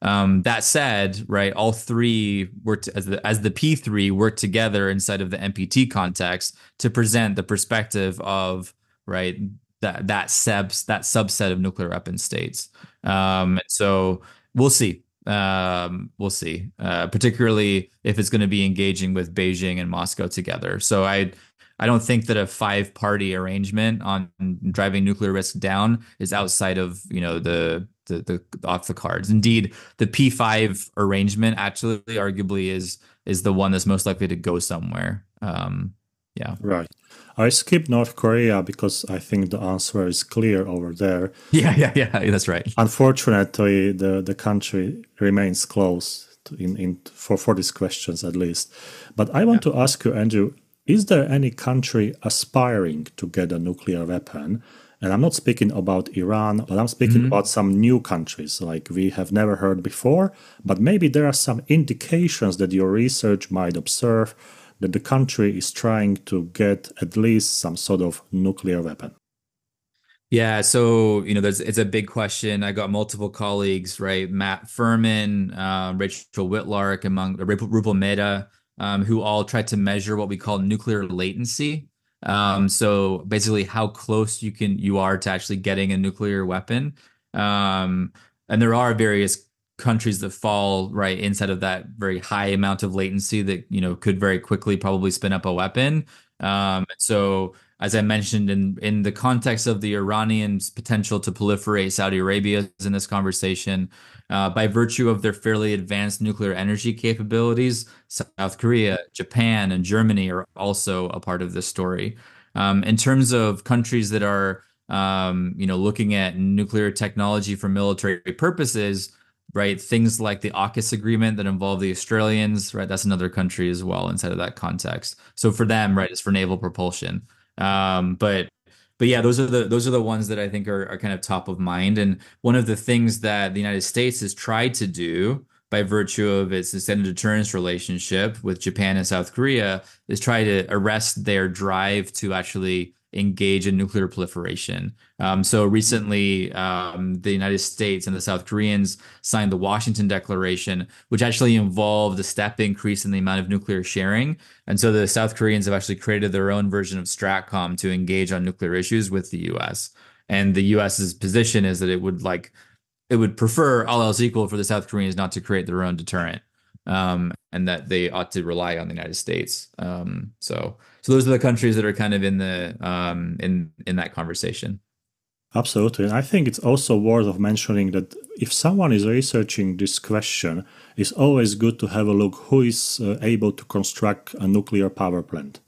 Um, that said, right, all three work as the as the P three work together inside of the NPT context to present the perspective of right that that subs that subset of nuclear weapon states. Um, so we'll see um, we'll see. Uh, particularly if it's going to be engaging with Beijing and Moscow together. So I, I don't think that a five-party arrangement on driving nuclear risk down is outside of you know the the, the off the cards. Indeed, the P5 arrangement actually arguably is is the one that's most likely to go somewhere. Um, yeah. Right. I skip North Korea because I think the answer is clear over there. [LAUGHS] Yeah, yeah, yeah. [LAUGHS] That's right. Unfortunately, the, the country remains closed in, in for, for these questions at least. But I want yeah. to ask you, Andrew, is there any country aspiring to get a nuclear weapon? And I'm not speaking about Iran, but I'm speaking mm-hmm. about some new countries like we have never heard before. But maybe there are some indications that your research might observe that the country is trying to get at least some sort of nuclear weapon? Yeah, so you know, there's it's a big question. I got multiple colleagues, right? Matt Fuhrmann, uh, Rachel Whitlark, among uh, Rupal Mehta, um, who all tried to measure what we call nuclear latency. Um, so basically, how close you can you are to actually getting a nuclear weapon. Um, and there are various countries that fall right inside of that very high amount of latency that you know could very quickly probably spin up a weapon. Um, so as I mentioned in in the context of the Iranians' potential to proliferate Saudi Arabia is in this conversation, uh, by virtue of their fairly advanced nuclear energy capabilities, South Korea, Japan, and Germany are also a part of this story. Um, in terms of countries that are um, you know looking at nuclear technology for military purposes, right? Things like the AUKUS agreement that involve the Australians, right? That's another country as well inside of that context. So for them, right, it's for naval propulsion. Um, but but yeah, those are the those are the ones that I think are, are kind of top of mind. And one of the things that the United States has tried to do by virtue of its extended deterrence relationship with Japan and South Korea is try to arrest their drive to actually engage in nuclear proliferation. Um, so recently, um, the United States and the South Koreans signed the Washington Declaration, which actually involved a step increase in the amount of nuclear sharing. And so the South Koreans have actually created their own version of STRATCOM to engage on nuclear issues with the U.S. And the U.S.'s position is that it would like it would prefer all else equal for the South Koreans not to create their own deterrent, um, and that they ought to rely on the United States. Um, so so those are the countries that are kind of in the um, in in that conversation. Absolutely. And I think it's also worth of mentioning that if someone is researching this question, it's always good to have a look who is uh, able to construct a nuclear power plant.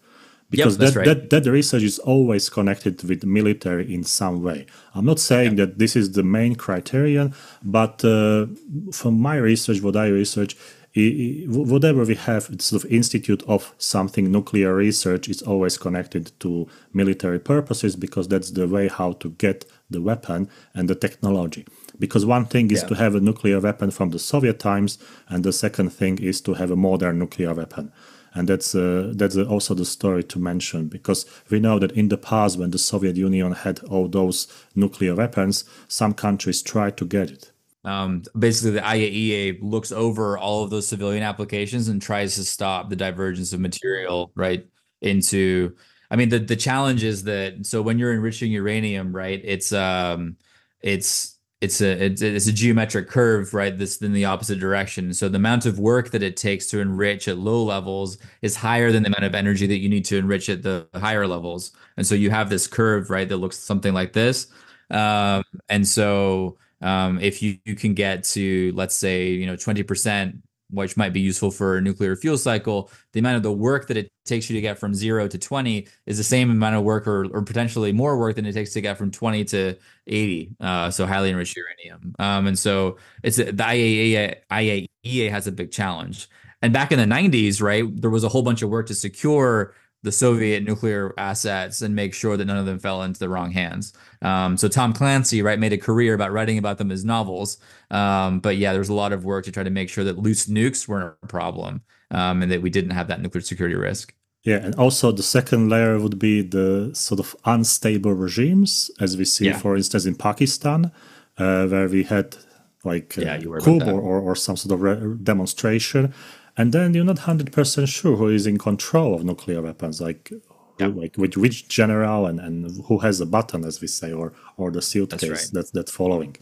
Because yep, that, right. that, that research is always connected with military in some way. I'm not saying that this is the main criterion, but uh, from my research, what I research, whatever we have sort of institute of something. Nuclear research is always connected to military purposes because that's the way how to get the weapon and the technology. Because one thing is yeah. to have a nuclear weapon from the soviet times and the second thing is to have a modern nuclear weapon. And that's uh, that's also the story to mention because we know that in the past when the soviet union had all those nuclear weapons some countries tried to get it um, basically, the IAEA looks over all of those civilian applications and tries to stop the divergence of material right into. I mean, the the challenge is that so when you're enriching uranium, right, it's um, it's it's a it's, it's a geometric curve, right? This in the opposite direction. So the amount of work that it takes to enrich at low levels is higher than the amount of energy that you need to enrich at the higher levels. And so you have this curve, right, that looks something like this. Um, and so um, if you, you can get to let's say you know 20% which might be useful for a nuclear fuel cycle the amount of the work that it takes you to get from 0 to 20 is the same amount of work or, or potentially more work than it takes to get from 20 to 80 uh, so highly enriched uranium. Um, and so it's the IAEA, IAEA has a big challenge. And back in the 90s right there was a whole bunch of work to secure the Soviet nuclear assets and make sure that none of them fell into the wrong hands. Um, so Tom Clancy, right, made a career about writing about them as novels. Um, but yeah, there's a lot of work to try to make sure that loose nukes weren't a problem um, and that we didn't have that nuclear security risk. Yeah, and also the second layer would be the sort of unstable regimes, as we see, yeah. for instance, in Pakistan, uh, where we had like yeah, uh, coup or, or, or, some sort of re- demonstration and then you're not 100% sure who is in control of nuclear weapons like yeah. like which, which general and, and who has the button as we say or or the suitcase that's, right. that's that's following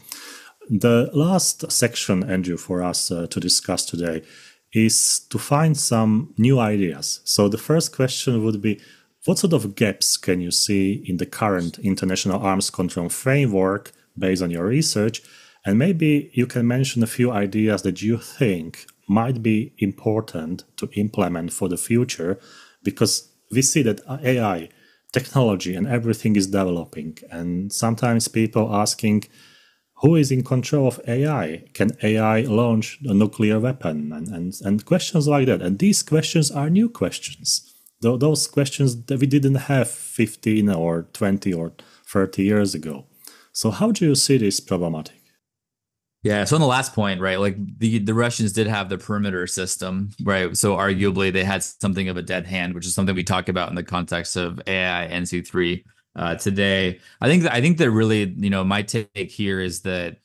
the last section andrew for us uh, to discuss today is to find some new ideas so the first question would be what sort of gaps can you see in the current international arms control framework based on your research and maybe you can mention a few ideas that you think might be important to implement for the future because we see that AI technology and everything is developing and sometimes people asking who is in control of AI? Can AI launch a nuclear weapon? And, and, and questions like that. And these questions are new questions. Those questions that we didn't have 15 or 20 or 30 years ago. So, how do you see this problematic? Yeah. So on the last point, right, like the the Russians did have the perimeter system, right? So arguably they had something of a dead hand, which is something we talk about in the context of AI NC three uh, today. I think that I think that really, you know, my take here is that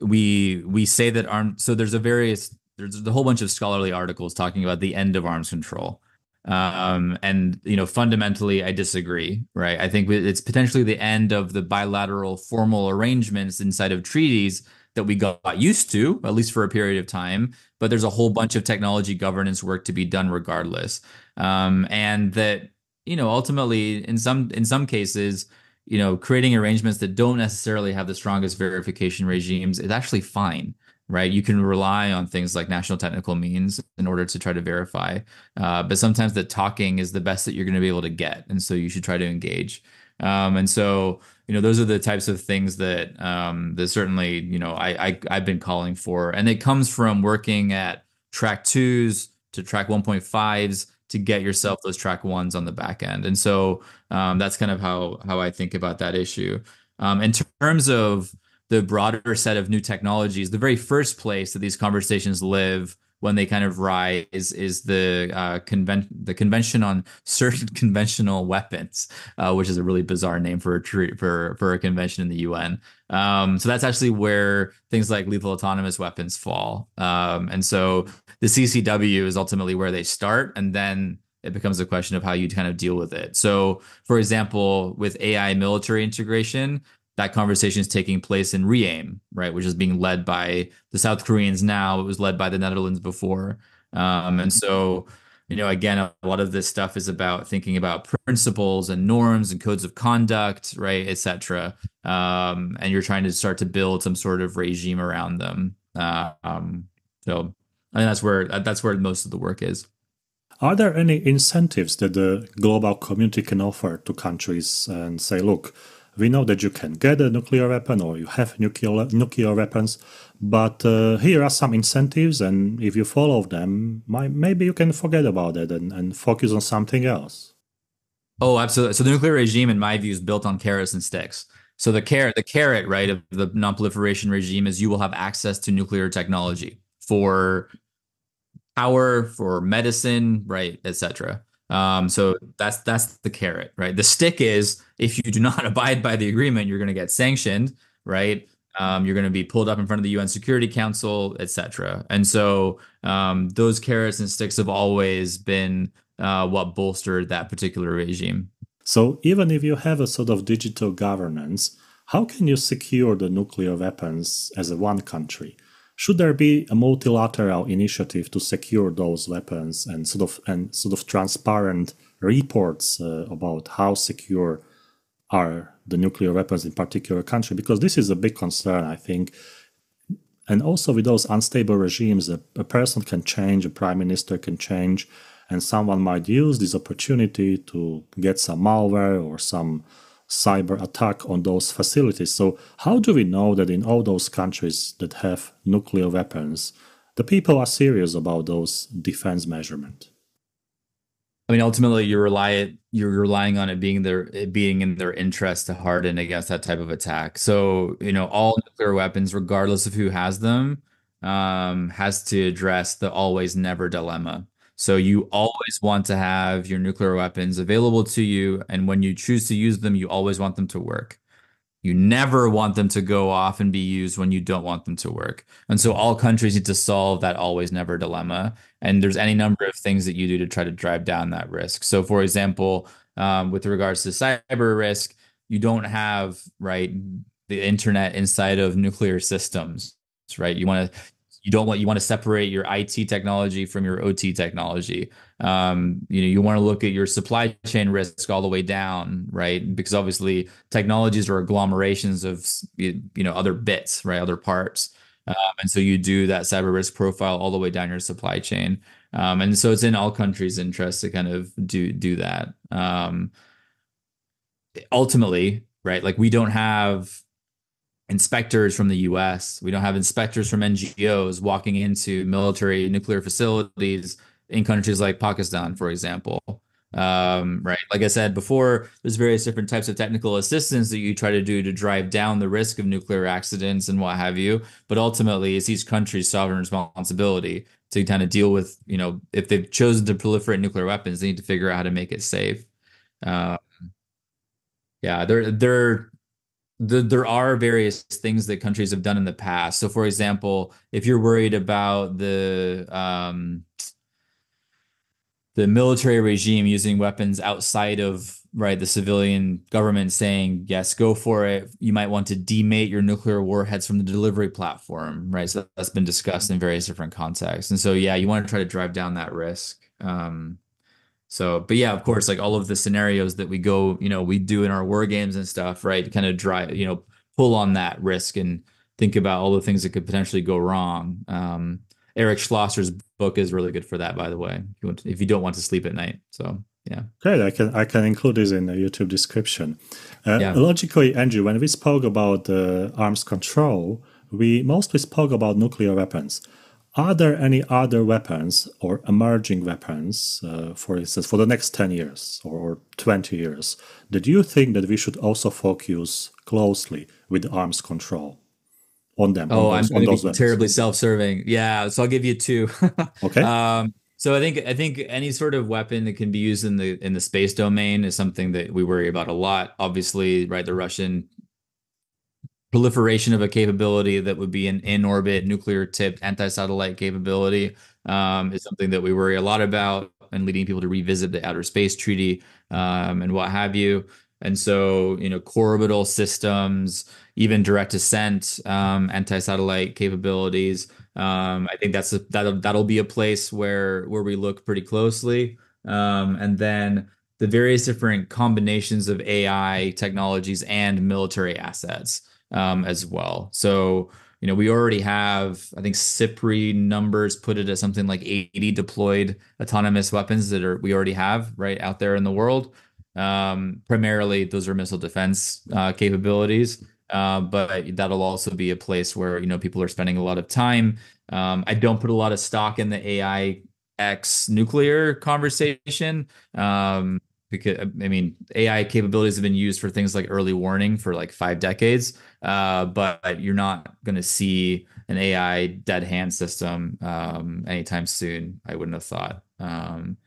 we we say that arm. So there's a various there's a whole bunch of scholarly articles talking about the end of arms control. Um, and you know, fundamentally, I disagree. Right? I think it's potentially the end of the bilateral formal arrangements inside of treaties that we got used to, at least for a period of time. But there's a whole bunch of technology governance work to be done regardless. Um, and that, you know, ultimately in some in some cases, you know, creating arrangements that don't necessarily have the strongest verification regimes is actually fine right? You can rely on things like national technical means in order to try to verify. Uh, but sometimes the talking is the best that you're going to be able to get. And so you should try to engage. Um, and so, you know those are the types of things that um, that certainly you know I, I I've been calling for, and it comes from working at track twos to track 1.5s to get yourself those track ones on the back end, and so um, that's kind of how how I think about that issue. Um, in terms of the broader set of new technologies, the very first place that these conversations live when they kind of rise is the uh, conven- the convention on [LAUGHS] certain conventional weapons, uh, which is a really bizarre name for a tre- for for a convention in the UN. Um, so that's actually where things like lethal autonomous weapons fall. Um, and so the CCW is ultimately where they start, and then it becomes a question of how you kind of deal with it. So, for example, with AI military integration, that conversation is taking place in REAIM, right, which is being led by the South Koreans now. It was led by the Netherlands before, um, and so you know, again, a lot of this stuff is about thinking about principles and norms and codes of conduct, right, etc. Um, and you're trying to start to build some sort of regime around them. Uh, um, so I think that's where that's where most of the work is. Are there any incentives that the global community can offer to countries and say, look, we know that you can get a nuclear weapon or you have nuclear nuclear weapons, but uh, here are some incentives, and if you follow them, maybe you can forget about it and, and focus on something else. Oh, absolutely. So the nuclear regime, in my view, is built on carrots and sticks. So the carrot, the carrot, right, of the non-proliferation regime is you will have access to nuclear technology for power, for medicine, right, etc. Um, so that's that's the carrot, right? The stick is if you do not [LAUGHS] abide by the agreement, you're going to get sanctioned, right? Um, you're going to be pulled up in front of the UN Security Council, etc. And so um, those carrots and sticks have always been uh, what bolstered that particular regime. So even if you have a sort of digital governance, how can you secure the nuclear weapons as a one country? Should there be a multilateral initiative to secure those weapons and sort of and sort of transparent reports uh, about how secure are the nuclear weapons in particular country? Because this is a big concern, I think. And also with those unstable regimes, a, a person can change, a prime minister can change, and someone might use this opportunity to get some malware or some cyber attack on those facilities. So, how do we know that in all those countries that have nuclear weapons, the people are serious about those defense measurement? I mean, ultimately, you rely you're relying on it being their it being in their interest to harden against that type of attack. So, you know, all nuclear weapons, regardless of who has them, um, has to address the always never dilemma. So you always want to have your nuclear weapons available to you. And when you choose to use them, you always want them to work. You never want them to go off and be used when you don't want them to work. And so all countries need to solve that always never dilemma. And there's any number of things that you do to try to drive down that risk. So, for example, um, with regards to cyber risk, you don't have, right, the internet inside of nuclear systems, right? You want to you don't want you want to separate your IT technology from your OT technology. Um, you know, you want to look at your supply chain risk all the way down, right? Because obviously technologies are agglomerations of you know other bits, right, other parts. Um, and so you do that cyber risk profile all the way down your supply chain. Um, and so it's in all countries' interest to kind of do do that. Um, ultimately, right? Like we don't have inspectors from the US. We don't have inspectors from NGOs walking into military nuclear facilities in countries like Pakistan, for example. Um, right. Like I said before, there's various different types of technical assistance that you try to do to drive down the risk of nuclear accidents and what have you. But ultimately, it's each country's sovereign responsibility to kind of deal with, you know, if they've chosen to proliferate nuclear weapons, they need to figure out how to make it safe. Um, yeah, they're they're the, there are various things that countries have done in the past. So, for example, if you're worried about the um, the military regime using weapons outside of right the civilian government saying yes, go for it, you might want to demate your nuclear warheads from the delivery platform, right? So that's been discussed in various different contexts. And so, yeah, you want to try to drive down that risk. Um, so, but yeah, of course, like all of the scenarios that we go, you know, we do in our war games and stuff, right? Kind of drive, you know, pull on that risk and think about all the things that could potentially go wrong. Um, Eric Schlosser's book is really good for that, by the way. If you, to, if you don't want to sleep at night, so yeah. Great, I can I can include this in the YouTube description. Uh, yeah. Logically, Andrew, when we spoke about uh, arms control, we mostly spoke about nuclear weapons. Are there any other weapons or emerging weapons, uh, for instance, for the next 10 years or 20 years, that you think that we should also focus closely with arms control on them? Oh, on those, I'm going to be terribly self-serving. Yeah, so I'll give you two. [LAUGHS] okay. Um, so I think I think any sort of weapon that can be used in the in the space domain is something that we worry about a lot. Obviously, right, the Russian proliferation of a capability that would be an in orbit nuclear tipped anti satellite capability um, is something that we worry a lot about and leading people to revisit the outer space treaty um, and what have you. And so, you know, co-orbital systems, even direct ascent, um, anti-satellite capabilities. Um, I think that's a, that'll that'll be a place where where we look pretty closely. Um, and then the various different combinations of AI technologies and military assets um, as well. So, you know, we already have, I think SIPRI numbers put it at something like 80 deployed autonomous weapons that are we already have right out there in the world. Um, primarily, those are missile defense uh, capabilities, uh, but that'll also be a place where you know people are spending a lot of time. Um, I don't put a lot of stock in the AI X nuclear conversation. Um, because I mean, AI capabilities have been used for things like early warning for like five decades, uh, but you're not going to see an AI dead hand system um, anytime soon. I wouldn't have thought, um,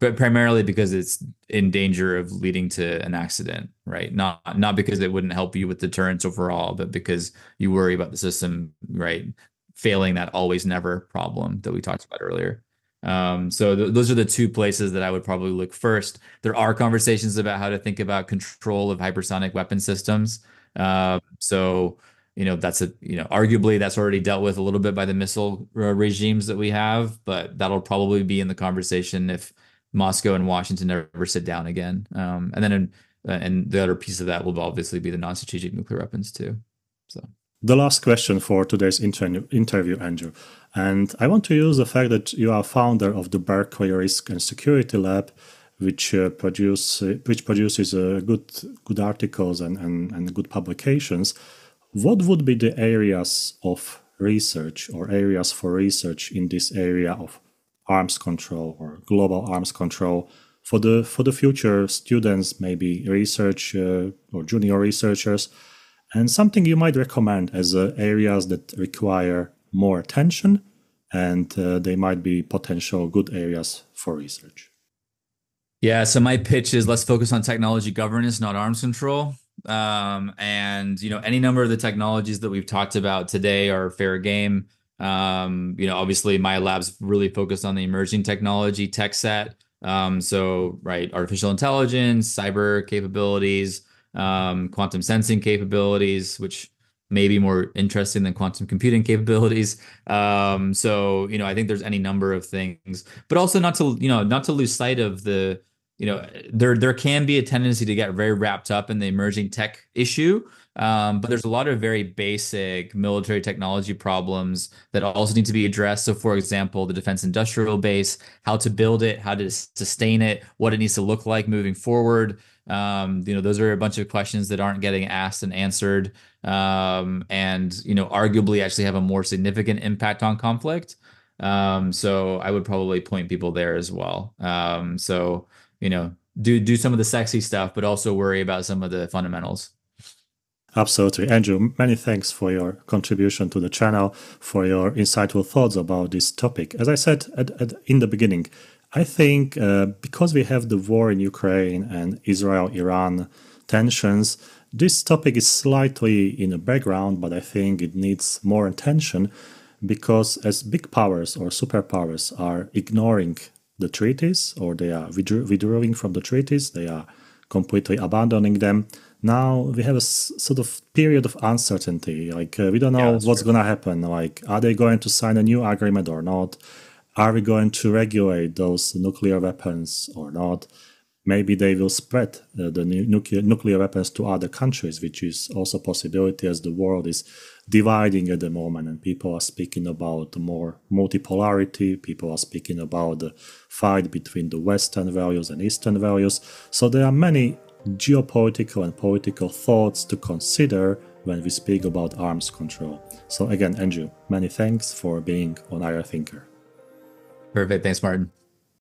but primarily because it's in danger of leading to an accident, right? Not not because it wouldn't help you with deterrence overall, but because you worry about the system, right, failing that always never problem that we talked about earlier. Um, so th- those are the two places that I would probably look first. There are conversations about how to think about control of hypersonic weapon systems. Uh, so you know that's a you know arguably that's already dealt with a little bit by the missile uh, regimes that we have, but that'll probably be in the conversation if Moscow and Washington never sit down again. Um, and then in, uh, and the other piece of that will obviously be the non-strategic nuclear weapons too. So the last question for today's inter- interview, Andrew. And I want to use the fact that you are founder of the Berkeley Risk and Security Lab, which uh, produce uh, which produces uh, good good articles and, and, and good publications. What would be the areas of research or areas for research in this area of arms control or global arms control for the for the future students, maybe research uh, or junior researchers? and something you might recommend as uh, areas that require more attention and uh, they might be potential good areas for research. Yeah, so my pitch is let's focus on technology governance, not arms control. Um, and you know, any number of the technologies that we've talked about today are fair game. Um, you know, obviously my lab's really focused on the emerging technology tech set. Um, so right, artificial intelligence, cyber capabilities, um, quantum sensing capabilities, which may be more interesting than quantum computing capabilities. Um, so you know, I think there's any number of things, but also not to you know not to lose sight of the you know there there can be a tendency to get very wrapped up in the emerging tech issue. Um, but there's a lot of very basic military technology problems that also need to be addressed. So, for example, the defense industrial base, how to build it, how to sustain it, what it needs to look like moving forward. Um, you know, those are a bunch of questions that aren't getting asked and answered, um, and you know, arguably actually have a more significant impact on conflict. Um, so I would probably point people there as well. Um, so you know, do do some of the sexy stuff, but also worry about some of the fundamentals. Absolutely. Andrew, many thanks for your contribution to the channel, for your insightful thoughts about this topic. As I said at, at, in the beginning, I think uh, because we have the war in Ukraine and Israel Iran tensions, this topic is slightly in the background, but I think it needs more attention because as big powers or superpowers are ignoring the treaties or they are withdrawing from the treaties, they are completely abandoning them. Now we have a sort of period of uncertainty. Like uh, we don't know yeah, what's going to happen. Like, are they going to sign a new agreement or not? Are we going to regulate those nuclear weapons or not? Maybe they will spread uh, the nuclear nuclear weapons to other countries, which is also a possibility as the world is dividing at the moment, and people are speaking about more multipolarity. People are speaking about the fight between the Western values and Eastern values. So there are many geopolitical and political thoughts to consider when we speak about arms control. So again, Andrew, many thanks for being on IR Thinker. Perfect. Thanks, Martin.